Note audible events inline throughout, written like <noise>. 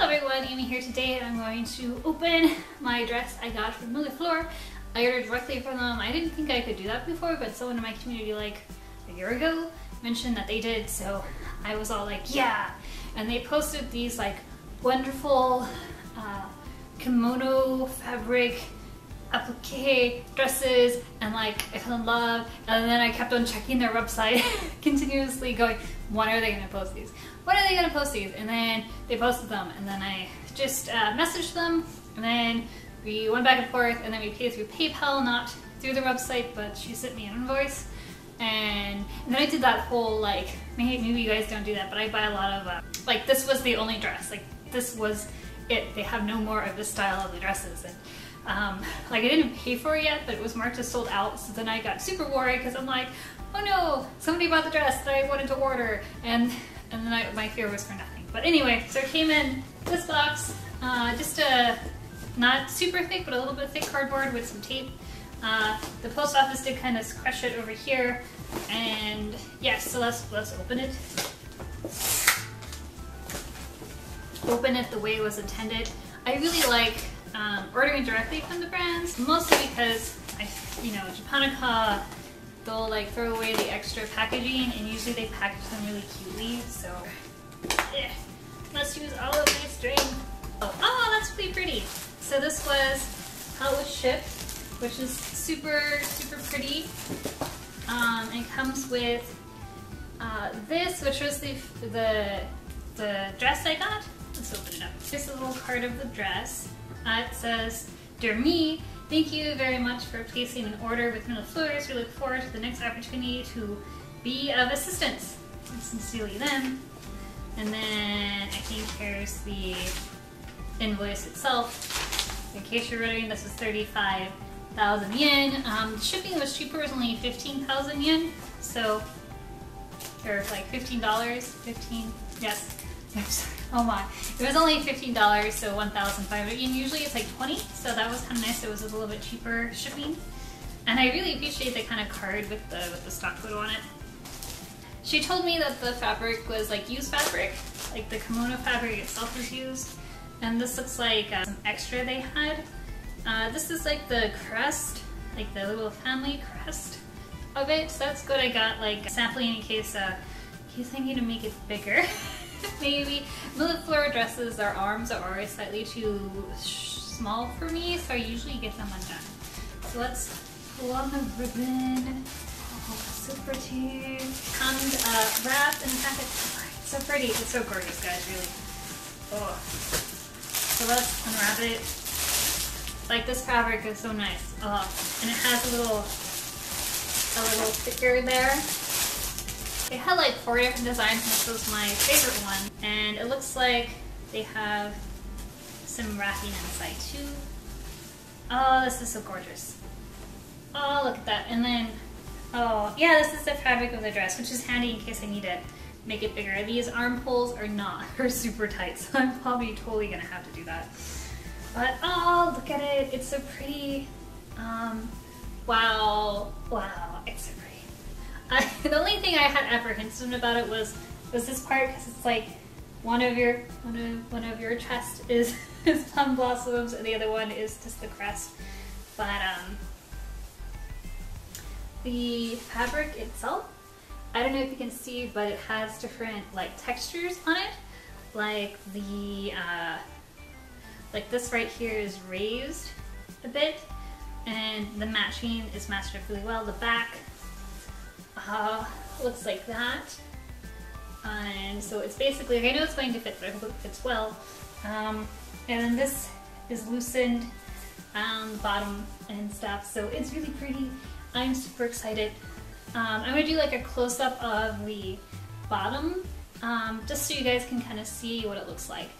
Hello everyone, Amy here today and I'm going to open my dress I got from Millefleur. I ordered directly from them. I didn't think I could do that before, but someone in my community like a year ago mentioned that they did, so I was all like, yeah! And they posted these like wonderful uh, kimono fabric applique dresses and like I fell in love and then I kept on checking their website <laughs> continuously going when are they gonna post these? When are they gonna post these? And then they posted them and then I just uh, messaged them and then we went back and forth and then we paid through PayPal not through the website but she sent me an invoice. And, and then I did that whole like maybe, maybe you guys don't do that but I buy a lot of uh, like this was the only dress. Like this was it. They have no more of this style of the dresses. And um, like I didn't pay for it yet, but it was marked as sold out. So then I got super worried because I'm like, oh no, somebody bought the dress that I wanted to order, and and then I, my fear was for nothing. But anyway, so it came in this box, uh, just a not super thick, but a little bit thick cardboard with some tape. Uh, the post office did kind of crush it over here, and yes, yeah, so let's let's open it. Open it the way it was intended. I really like um, ordering directly from the brands, mostly because I, you know, Japonica, they'll like throw away the extra packaging and usually they package them really cutely, so eh, let's use all of my string. Oh, oh, that's really pretty. So this was how it was shipped, which is super, super pretty. Um, it comes with uh, this, which was the, the, the dress I got. Let's open it up. Just a little card of the dress. It says, Dear me, thank you very much for placing an order with Millefleurs. We look forward to the next opportunity to be of assistance. Sincerely them. And then I think here's the invoice itself. In case you're wondering, this is 35,000 yen. Um, shipping was cheaper, it was only 15,000 yen. So, or like $15, 15, yes. <laughs> Oh my. It was only $15, so 1500 And usually it's like 20 so that was kind of nice. It was a little bit cheaper shipping. And I really appreciate the kind of card with the, with the stock photo on it. She told me that the fabric was like used fabric, like the kimono fabric itself was used. And this looks like uh, some extra they had. Uh, this is like the crest, like the little family crest of it. So that's good. I got like sampling in case, uh, I need to make it bigger. <laughs> maybe. Millet Millefleur dresses, their arms are always slightly too small for me, so I usually get them undone. So let's pull on the ribbon. Oh, so pretty. Comes uh, wrapped in a packet. Oh, so pretty. It's so gorgeous, guys, really. Oh. So let's unwrap it. Like this fabric is so nice. Oh, and it has a little, a little sticker there they had like four different designs and this was my favorite one. And it looks like they have some wrapping inside too. Oh, this is so gorgeous. Oh, look at that. And then, oh, yeah, this is the fabric of the dress, which is handy in case I need to make it bigger. These arm holes are not, <laughs> they're super tight, so I'm probably totally gonna have to do that. But, oh, look at it. It's so pretty. Um, wow, wow, it's so pretty. I, <laughs> the only thing I had apprehension about it was was this part because it's like one of your one of one of your chest is <laughs> is plum blossoms and the other one is just the crest. But um, the fabric itself, I don't know if you can see, but it has different like textures on it. Like the uh, like this right here is raised a bit, and the matching is matched up really well. The back uh, looks like that. And so it's basically, I know it's going to fit, but I hope it fits well. Um, and then this is loosened on the bottom and stuff, so it's really pretty. I'm super excited. Um, I'm gonna do like a close-up of the bottom, um, just so you guys can kind of see what it looks like.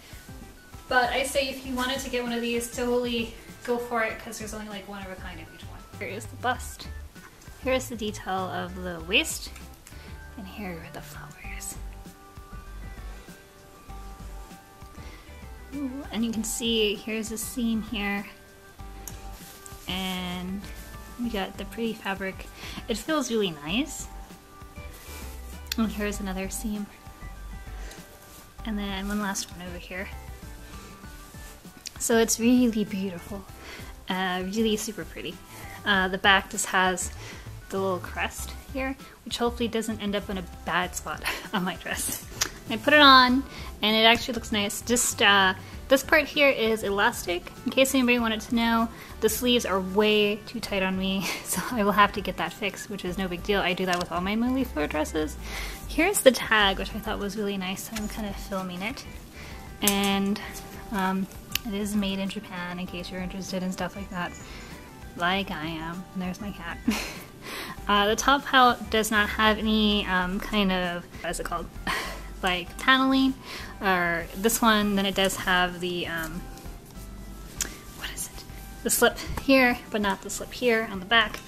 But I say if you wanted to get one of these, totally go for it, because there's only like one of a kind of each one. Here is the bust. Here's the detail of the waist, and here are the flowers. Ooh, and you can see here's a seam here, and we got the pretty fabric. It feels really nice. And here's another seam. And then one last one over here. So it's really beautiful, uh, really super pretty. Uh, the back just has the little crest here, which hopefully doesn't end up in a bad spot <laughs> on my dress. I put it on and it actually looks nice. Just uh, this part here is elastic. In case anybody wanted to know, the sleeves are way too tight on me, <laughs> so I will have to get that fixed, which is no big deal. I do that with all my Millefleur dresses. Here's the tag, which I thought was really nice. I'm kind of filming it. And um, it is made in Japan, in case you're interested in stuff like that, like I am. And there's my cat. <laughs> uh, the top palette does not have any um, kind of, what is it called? <laughs> like paneling or this one then it does have the um, what is it the slip here but not the slip here on the back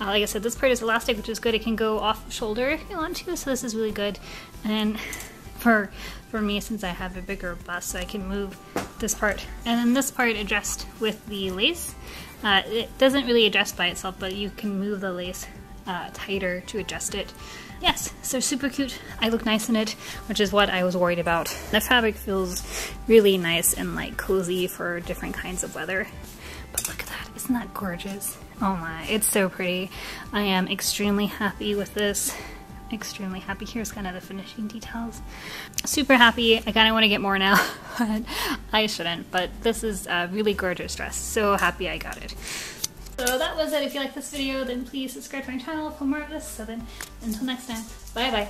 uh, like I said this part is elastic which is good it can go off shoulder if you want to so this is really good and <laughs> for for me since I have a bigger bust so I can move this part and then this part adjust with the lace uh, it doesn't really adjust by itself but you can move the lace uh, tighter to adjust it yes, so super cute. I look nice in it, which is what I was worried about. The fabric feels really nice and like cozy for different kinds of weather. But look at that, isn't that gorgeous? Oh my, it's so pretty. I am extremely happy with this. Extremely happy. Here's kind of the finishing details. Super happy. I kind of want to get more now, <laughs> but I shouldn't. But this is a really gorgeous dress. So happy I got it. So that was it. If you like this video, then please subscribe to my channel for more of this. So then, until next time, bye bye.